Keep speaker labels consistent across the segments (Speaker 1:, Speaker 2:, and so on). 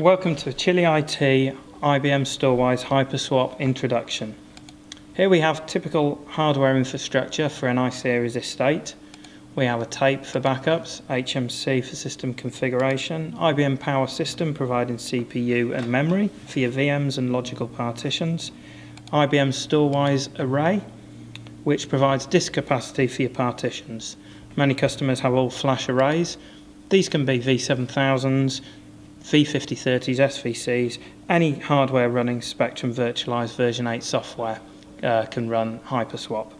Speaker 1: Welcome to Chilli IT IBM Storwize Hyperswap introduction. Here we have typical hardware infrastructure for an iSeries estate. We have a tape for backups, HMC for system configuration, IBM Power System providing CPU and memory for your VMs and logical partitions, IBM Storwize Array which provides disk capacity for your partitions. Many customers have all flash arrays. These can be V7000s, V5030s, SVCs, any hardware running Spectrum Virtualized version 8 software uh, can run Hyperswap.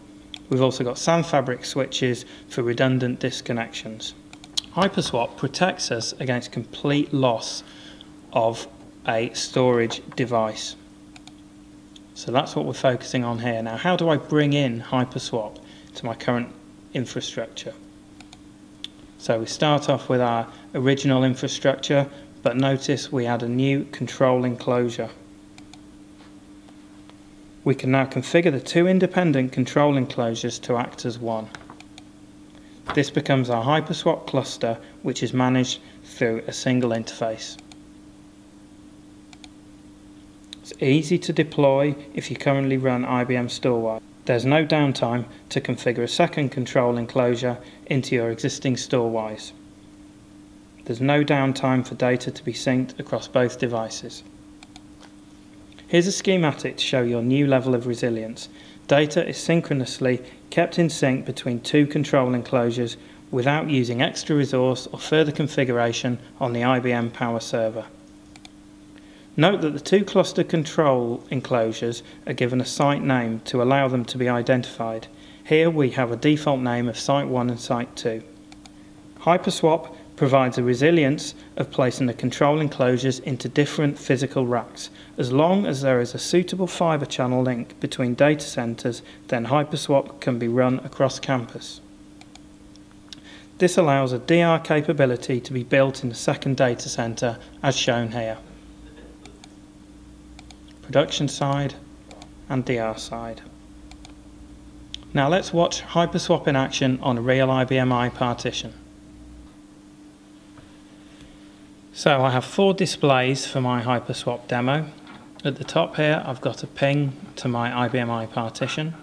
Speaker 1: We've also got SAN fabric switches for redundant disconnections. Hyperswap protects us against complete loss of a storage device. So that's what we're focusing on here. Now, how do I bring in Hyperswap to my current infrastructure? So we start off with our original infrastructure, but notice we add a new control enclosure. We can now configure the two independent control enclosures to act as one. This becomes our Hyperswap cluster, which is managed through a single interface. It's easy to deploy if you currently run IBM Storwize. There's no downtime to configure a second control enclosure into your existing Storwize. There's no downtime for data to be synced across both devices. Here's a schematic to show your new level of resilience. Data is synchronously kept in sync between two control enclosures without using extra resource or further configuration on the IBM Power Server. Note that the two cluster control enclosures are given a site name to allow them to be identified. Here we have a default name of Site 1 and Site 2. Hyperswap provides a resilience of placing the control enclosures into different physical racks. As long as there is a suitable fibre channel link between data centres, then Hyperswap can be run across campus. This allows a DR capability to be built in the second data centre as shown here. Production side and DR side. Now let's watch Hyperswap in action on a real IBM I partition. So I have four displays for my Hyperswap demo. At the top here I've got a ping to my IBM I partition.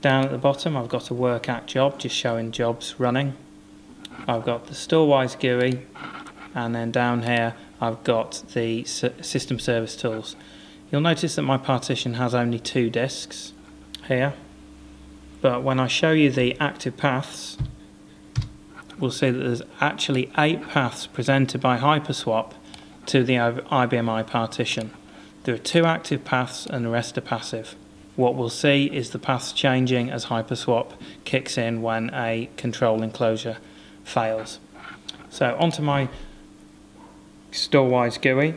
Speaker 1: Down at the bottom I've got a work at job just showing jobs running. I've got the Storwize GUI and then down here I've got the system service tools. You'll notice that my partition has only two disks here but when I show you the active paths we'll see that there's actually eight paths presented by Hyperswap to the IBM I partition. There are two active paths and the rest are passive. What we'll see is the paths changing as Hyperswap kicks in when a control enclosure fails. So onto my Storwize GUI.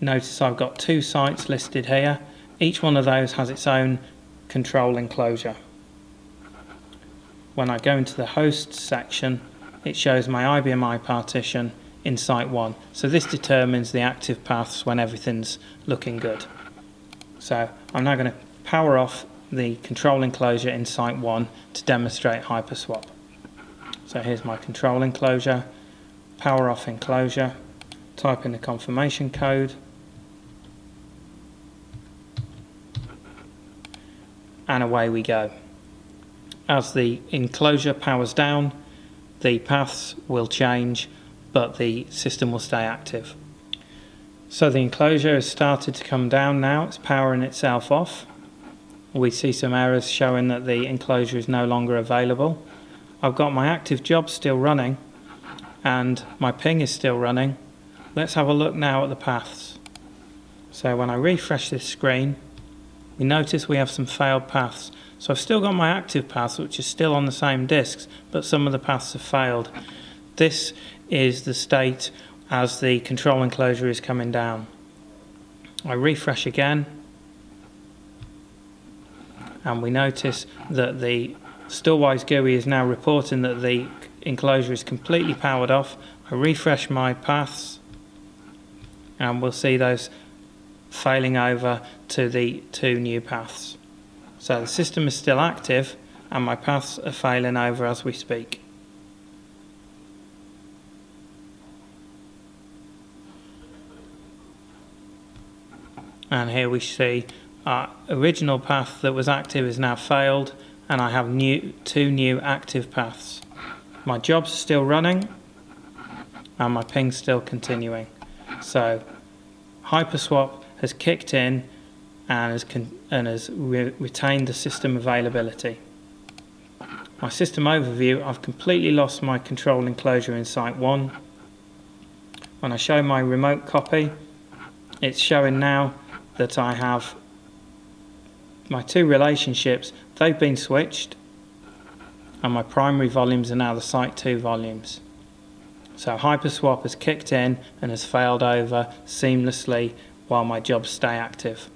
Speaker 1: Notice I've got two sites listed here. Each one of those has its own control enclosure when I go into the hosts section, it shows my IBM I partition in Site 1. So this determines the active paths when everything's looking good. So I'm now going to power off the control enclosure in Site 1 to demonstrate Hyperswap. So here's my control enclosure, power off enclosure, type in the confirmation code, and away we go as the enclosure powers down, the paths will change, but the system will stay active. So the enclosure has started to come down now, it's powering itself off. We see some errors showing that the enclosure is no longer available. I've got my active job still running and my ping is still running. Let's have a look now at the paths. So when I refresh this screen, we notice we have some failed paths. So I've still got my active paths, which is still on the same disks, but some of the paths have failed. This is the state as the control enclosure is coming down. I refresh again, and we notice that the Storwize GUI is now reporting that the enclosure is completely powered off. I refresh my paths, and we'll see those failing over to the two new paths. So the system is still active and my paths are failing over as we speak. And here we see our original path that was active is now failed and I have new, two new active paths. My job's still running and my ping's still continuing. So HyperSwap has kicked in and has, and has re retained the system availability. My system overview, I've completely lost my control enclosure in Site 1. When I show my remote copy, it's showing now that I have my two relationships, they've been switched and my primary volumes are now the Site 2 volumes. So Hyperswap has kicked in and has failed over seamlessly while my jobs stay active.